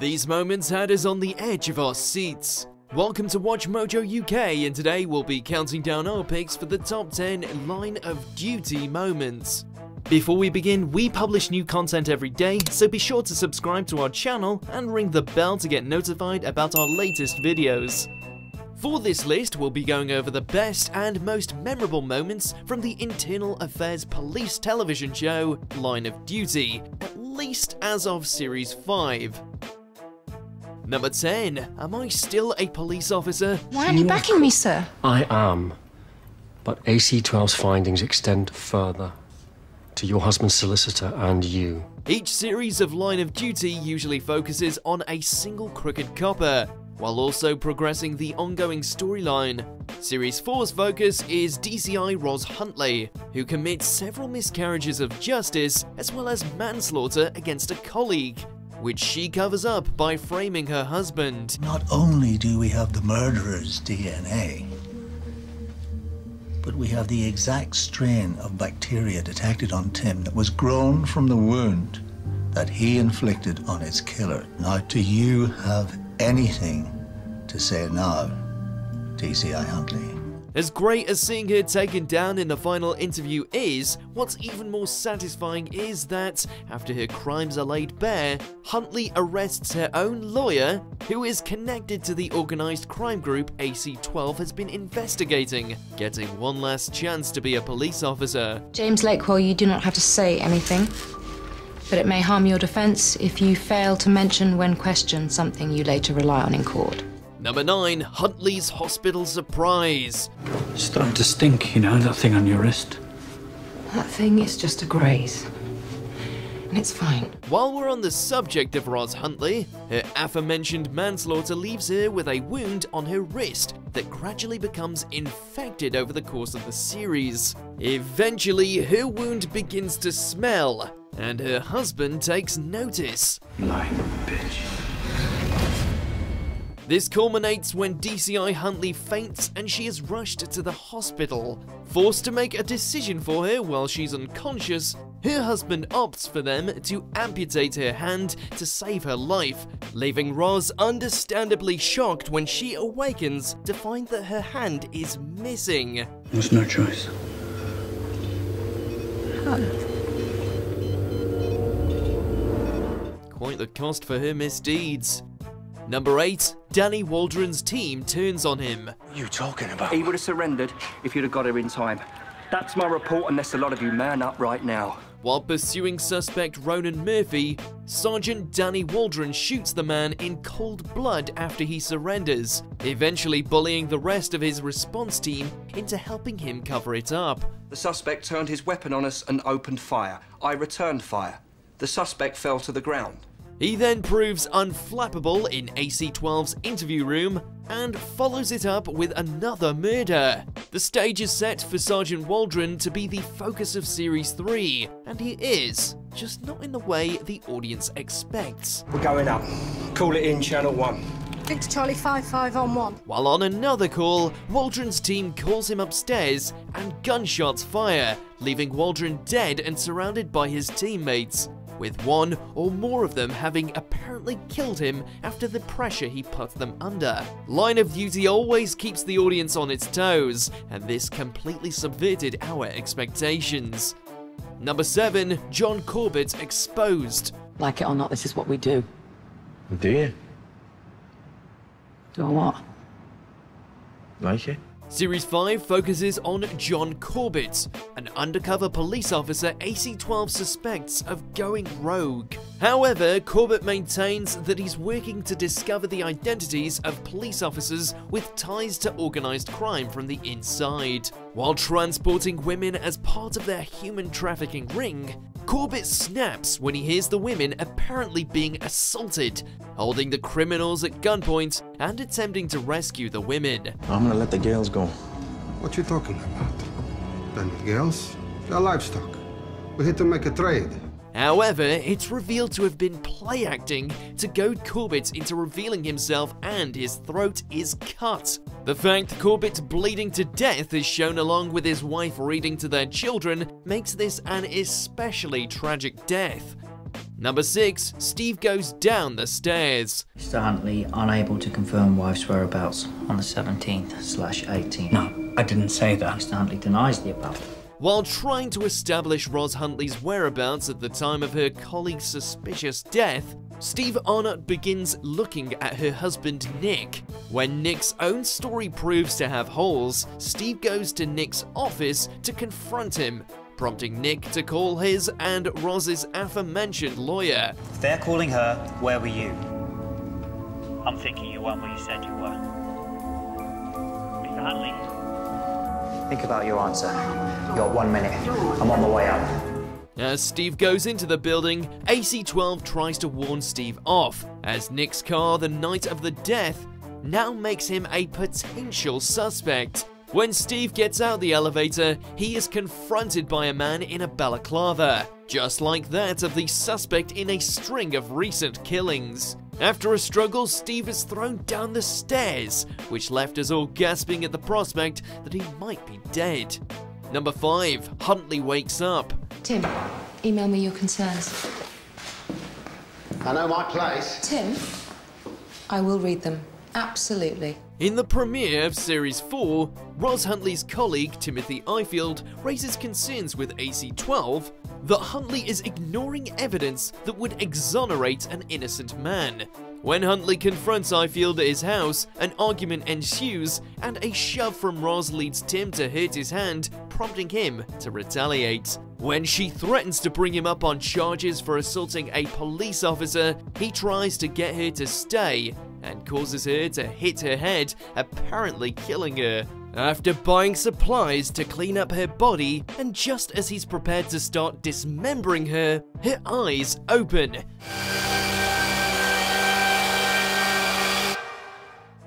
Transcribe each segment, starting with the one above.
These moments had us on the edge of our seats. Welcome to Watch Mojo UK, and today we'll be counting down our picks for the top 10 line of duty moments. Before we begin, we publish new content every day, so be sure to subscribe to our channel and ring the bell to get notified about our latest videos. For this list, we'll be going over the best and most memorable moments from the Internal Affairs Police television show Line of Duty, at least as of Series 5. Number 10. Am I still a police officer? Why aren't you backing me, sir? I am. But AC12's findings extend further to your husband's solicitor and you. Each series of Line of Duty usually focuses on a single crooked copper, while also progressing the ongoing storyline. Series 4's focus is DCI Roz Huntley, who commits several miscarriages of justice as well as manslaughter against a colleague, which she covers up by framing her husband. Not only do we have the murderer's DNA, but we have the exact strain of bacteria detected on Tim that was grown from the wound that he inflicted on his killer. Now, do you have anything to say now, DCI Huntley? As great as seeing her taken down in the final interview is, what's even more satisfying is that, after her crimes are laid bare, Huntley arrests her own lawyer, who is connected to the organised crime group AC-12 has been investigating, getting one last chance to be a police officer. James Lakewell, you do not have to say anything. But it may harm your defence if you fail to mention when questioned something you later rely on in court. Number 9. Huntley's Hospital Surprise. It's starting to stink, you know, that thing on your wrist. That thing is just a graze. And it's fine. While we're on the subject of Roz Huntley, her aforementioned manslaughter leaves her with a wound on her wrist that gradually becomes infected over the course of the series. Eventually, her wound begins to smell, and her husband takes notice. Lying bitch. This culminates when DCI Huntley faints and she is rushed to the hospital. Forced to make a decision for her while she's unconscious, her husband opts for them to amputate her hand to save her life, leaving Roz understandably shocked when she awakens to find that her hand is missing. There's no choice. Quite the cost for her misdeeds. Number 8. Danny Waldron's team turns on him. What are you talking about? He would have surrendered if you'd have got here in time. That's my report unless a lot of you man up right now. While pursuing suspect Ronan Murphy, Sergeant Danny Waldron shoots the man in cold blood after he surrenders, eventually bullying the rest of his response team into helping him cover it up. The suspect turned his weapon on us and opened fire. I returned fire. The suspect fell to the ground. He then proves unflappable in AC-12's interview room and follows it up with another murder. The stage is set for Sergeant Waldron to be the focus of Series 3, and he is, just not in the way the audience expects. We're going up. Call it in, Channel 1. Victor Charlie 5-5 on 1. While on another call, Waldron's team calls him upstairs and gunshots fire, leaving Waldron dead and surrounded by his teammates with one or more of them having apparently killed him after the pressure he put them under. Line of Duty always keeps the audience on its toes, and this completely subverted our expectations. Number 7. John Corbett exposed. Like it or not, this is what we do. Do you? Do I what? Like it? Series 5 focuses on John Corbett, an undercover police officer AC-12 suspects of going rogue. However, Corbett maintains that he's working to discover the identities of police officers with ties to organized crime from the inside. While transporting women as part of their human trafficking ring, Corbett snaps when he hears the women apparently being assaulted, holding the criminals at gunpoint and attempting to rescue the women. I'm gonna let the girls go. What you talking about? Then the girls? They're livestock. We're here to make a trade. However, it's revealed to have been play acting to goad Corbett into revealing himself and his throat is cut. The fact Corbett bleeding to death is shown along with his wife reading to their children makes this an especially tragic death. Number 6. Steve goes down the stairs. Mr. Huntley unable to confirm wife's whereabouts on the 17th slash 18th. No, I didn't say that. Mr. Huntley denies the above. While trying to establish Roz Huntley's whereabouts at the time of her colleague's suspicious death, Steve Arnott begins looking at her husband Nick. When Nick's own story proves to have holes, Steve goes to Nick's office to confront him, prompting Nick to call his and Roz's aforementioned lawyer. If they're calling her, where were you? I'm thinking you weren't where you said you were. Mr. Huntley? Think about your answer. You got one minute. I'm on my way up. As Steve goes into the building, AC-12 tries to warn Steve off, as Nick's car the night of the death now makes him a potential suspect. When Steve gets out the elevator, he is confronted by a man in a balaclava, just like that of the suspect in a string of recent killings. After a struggle, Steve is thrown down the stairs, which left us all gasping at the prospect that he might be dead. Number 5. Huntley wakes up. Tim, email me your concerns. I know my place. Tim, I will read them. Absolutely. In the premiere of Series 4, Roz Huntley's colleague Timothy Ifield raises concerns with AC-12 that Huntley is ignoring evidence that would exonerate an innocent man. When Huntley confronts Ifield at his house, an argument ensues, and a shove from Roz leads Tim to hurt his hand, prompting him to retaliate. When she threatens to bring him up on charges for assaulting a police officer, he tries to get her to stay, and causes her to hit her head, apparently killing her. After buying supplies to clean up her body, and just as he's prepared to start dismembering her, her eyes open.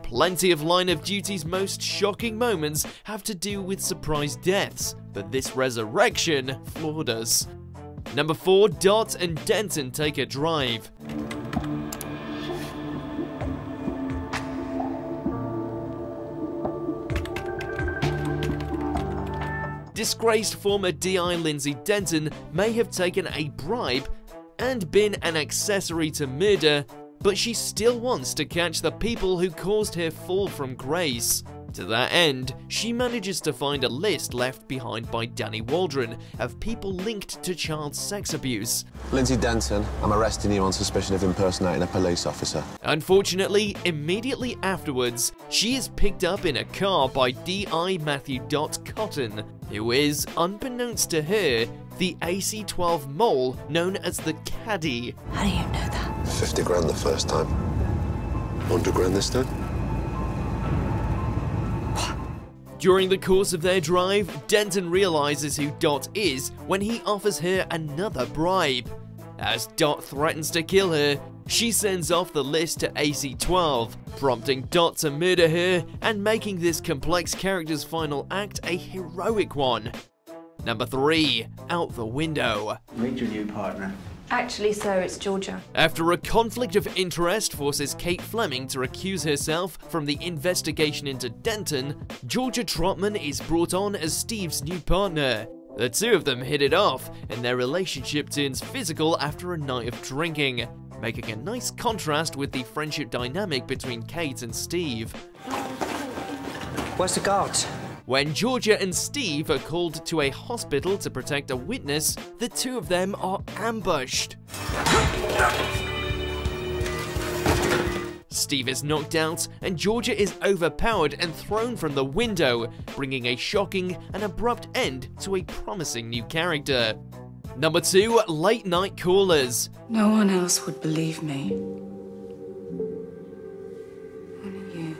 Plenty of Line of Duty's most shocking moments have to do with surprise deaths, but this resurrection floored us. Number 4, Dot and Denton take a drive. Disgraced former DI Lindsay Denton may have taken a bribe and been an accessory to murder, but she still wants to catch the people who caused her fall from grace. To that end, she manages to find a list left behind by Danny Waldron of people linked to child sex abuse. Lindsay Denton, I'm arresting you on suspicion of impersonating a police officer. Unfortunately, immediately afterwards, she is picked up in a car by DI Matthew Dot Cotton, who is, unbeknownst to her, the AC-12 mole known as the Caddy. How do you know that? 50 grand the first time. 100 grand this time? During the course of their drive, Denton realizes who Dot is when he offers her another bribe. As Dot threatens to kill her, she sends off the list to AC-12, prompting Dot to murder her and making this complex character's final act a heroic one. Number 3. Out the window. Meet your new partner. Actually, sir, it's Georgia. After a conflict of interest forces Kate Fleming to recuse herself from the investigation into Denton, Georgia Trotman is brought on as Steve's new partner. The two of them hit it off, and their relationship turns physical after a night of drinking, making a nice contrast with the friendship dynamic between Kate and Steve. Where's the guards? When Georgia and Steve are called to a hospital to protect a witness, the two of them are ambushed. Steve is knocked out, and Georgia is overpowered and thrown from the window, bringing a shocking and abrupt end to a promising new character. Number 2 Late Night Callers. No one else would believe me. Only you.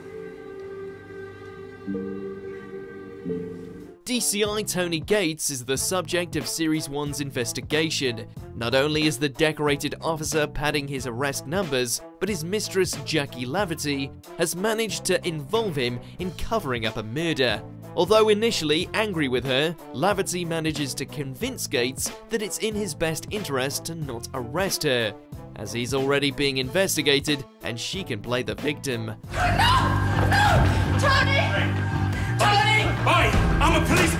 DCI Tony Gates is the subject of Series 1's investigation. Not only is the decorated officer padding his arrest numbers, but his mistress Jackie Laverty has managed to involve him in covering up a murder. Although initially angry with her, Laverty manages to convince Gates that it's in his best interest to not arrest her, as he's already being investigated and she can play the victim. No! No! Tony! Tony! Oi! I'm a police...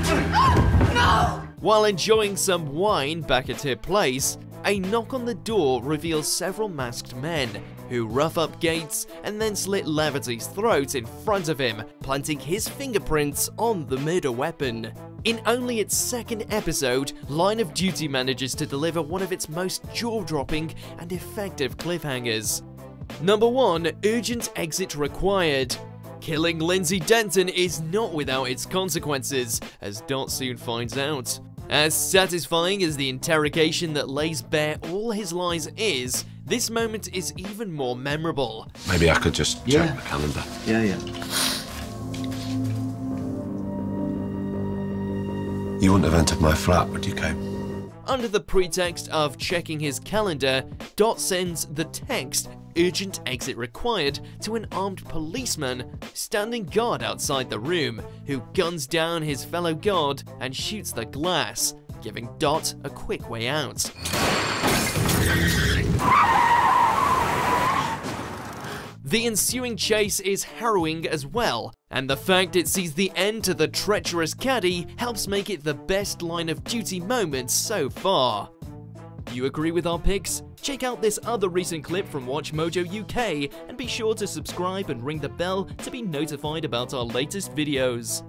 No! While enjoying some wine back at her place, A knock on the door reveals several masked men, who rough up Gates and then slit Laverty's throat in front of him, planting his fingerprints on the murder weapon. In only its second episode, Line of Duty manages to deliver one of its most jaw-dropping and effective cliffhangers. Number 1. Urgent exit required. Killing Lindsay Denton is not without its consequences, as Dot soon finds out. As satisfying as the interrogation that lays bare all his lies is, this moment is even more memorable. Maybe I could just Yeah. check the calendar. Yeah, yeah. You wouldn't have entered my flat, would you, Kate? Under the pretext of checking his calendar, Dot sends the text urgent exit required to an armed policeman standing guard outside the room, who guns down his fellow guard and shoots the glass, giving Dot a quick way out. The ensuing chase is harrowing as well, and the fact it sees the end to the treacherous caddy helps make it the best line of duty moment so far. You agree with our picks? Check out this other recent clip from Watch Mojo UK and be sure to subscribe and ring the bell to be notified about our latest videos.